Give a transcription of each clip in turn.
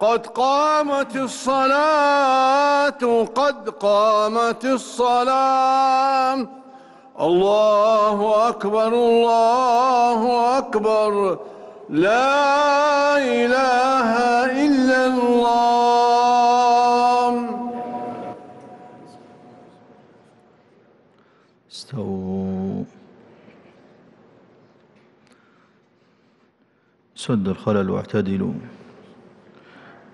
قد قامت الصلاة قد قامت الصلاة. الله أكبر الله أكبر. لا إله إلا الله. استووا. سد الخلل واعتدلوا.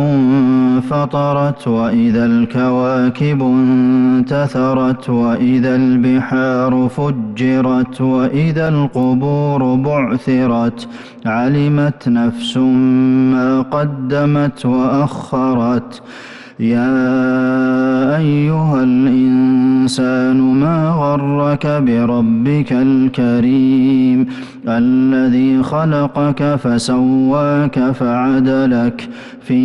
انفطرت وإذا الكواكب انتثرت وإذا البحار فجرت وإذا القبور بعثرت علمت نفس ما قدمت وأخرت يا أيها الإنسان ما غرك بربك الكريم الذي خلقك فسواك فعدلك في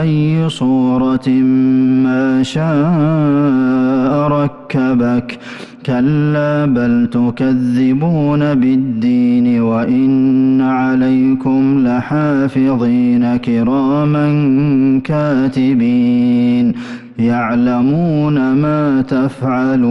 أي صورة ما شاء ركبك. كلا بل تكذبون بالدين وإن عليكم لحافظين كراما كاتبين يعلمون ما تفعلون.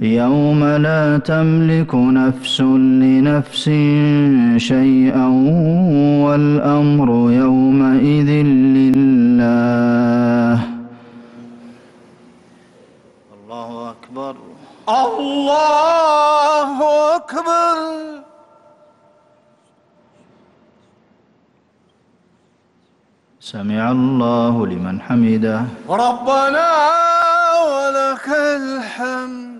يوم لا تملك نفس لنفس شيئا والأمر يومئذ لله. الله أكبر. الله أكبر. سمع الله لمن حمده. ربنا ولك الحمد.